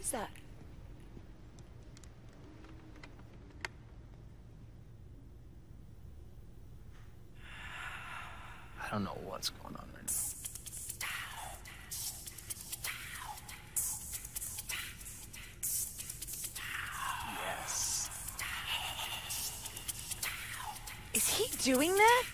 is that? I don't know what's going on right now. Yes. Is he doing that?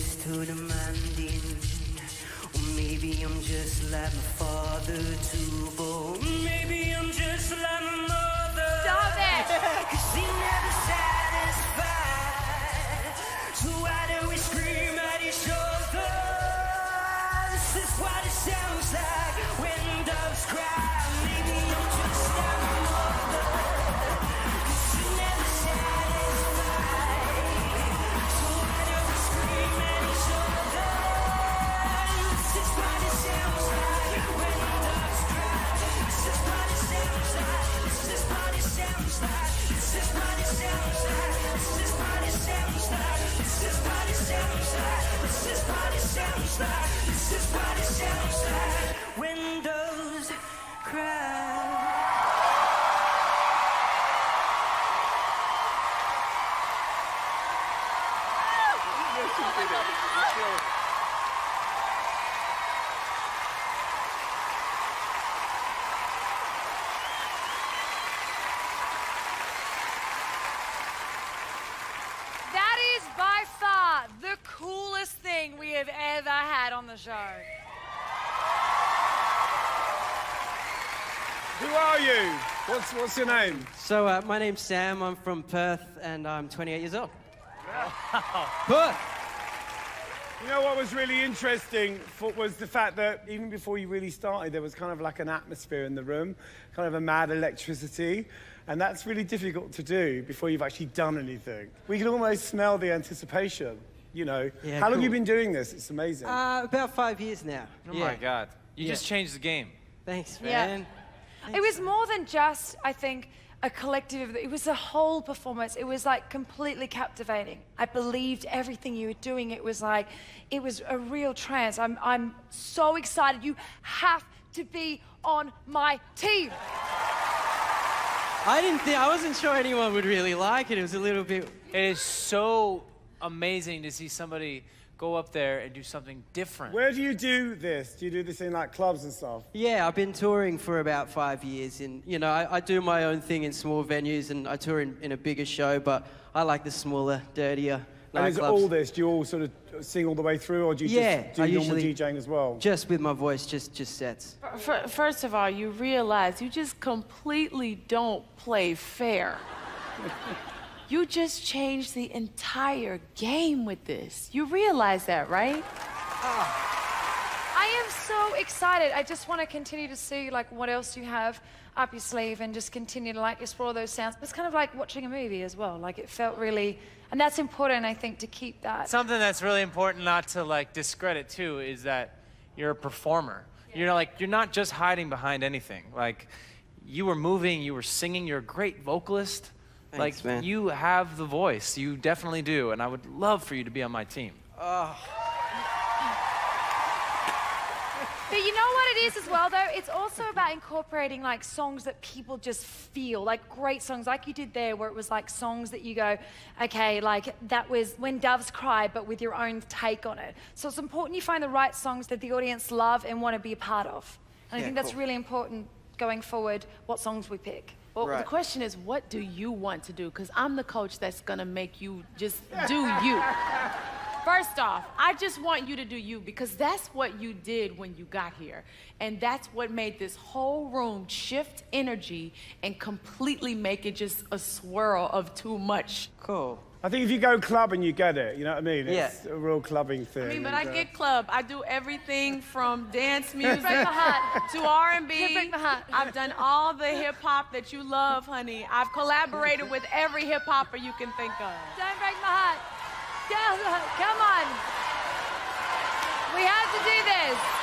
Just too demanding, or maybe I'm just like my father too bold. Maybe I'm just like it. Sounds like. This is what it sounds like when doves cry. That is by far the coolest thing we have ever had on the show. Who are you? What's, what's your name? So, uh, my name's Sam. I'm from Perth and I'm 28 years old. Perth! You know what was really interesting for, was the fact that even before you really started, there was kind of like an atmosphere in the room, kind of a mad electricity. And that's really difficult to do before you've actually done anything. We can almost smell the anticipation, you know. Yeah, How long have you cool. been doing this? It's amazing. Uh, about five years now. Oh yeah. my god. You Yeah. just changed the game. Thanks, Yeah. man. It was more than just, I think, a collective. Of, it was a whole performance. It was like completely captivating. I believed everything you were doing. It was like, it was a real trance. I'm, I'm so excited. You have to be on my team. I didn't think, I wasn't sure anyone would really like it. It was a little bit. It is so amazing to see somebody go up there and do something different. Where do you do this? Do you do this in like clubs and stuff? Yeah, I've been touring for about five years, and you know, I, I do my own thing in small venues, and I tour in, in a bigger show, but I like the smaller, dirtier And is it all this? Do you all sort of sing all the way through, or do you Yeah, just do I normal usually- DJing as well? Just with my voice, just just sets. Fir- First of all, you realize you just completely don't play fair. you just changed the entire game with this. You realize that, right? Oh. I am so excited. I just want to continue to see like what else you have up your sleeve and just continue to like explore those sounds. It's kind of like watching a movie as well. Like it felt really, and that's important, I think, to keep that. Something that's really important not to like discredit too is that you're a performer. You're not, like you're not just hiding behind anything. Like you were moving, you were singing, you're a great vocalist. Thanks, like man. you have the voice. You definitely do, and I would love for you to be on my team. But you know what it is as well, though? It's also about incorporating like songs that people just feel, like great songs, like you did there, where it was like songs that you go, okay, like that was When Doves Cry, but with your own take on it. So it's important you find the right songs that the audience love and want to be a part of. And I think that's cool. really important going forward, what songs we pick. Well, the question is, what do you want to do? Because I'm the coach that's gonna make you just do you. First off, I just want you to do you because that's what you did when you got here. And that's what made this whole room shift energy and completely make it just a swirl of too much. Cool. I think if you go clubbing, you get it. You know what I mean? Yeah. It's a real clubbing thing. I mean, but I uh, get club. I do everything from dance music break to R&B. Can't break my heart. I've done all the hip hop that you love, honey. I've collaborated with every hip hopper you can think of. Don't break my heart. Go, come on. We have to do this.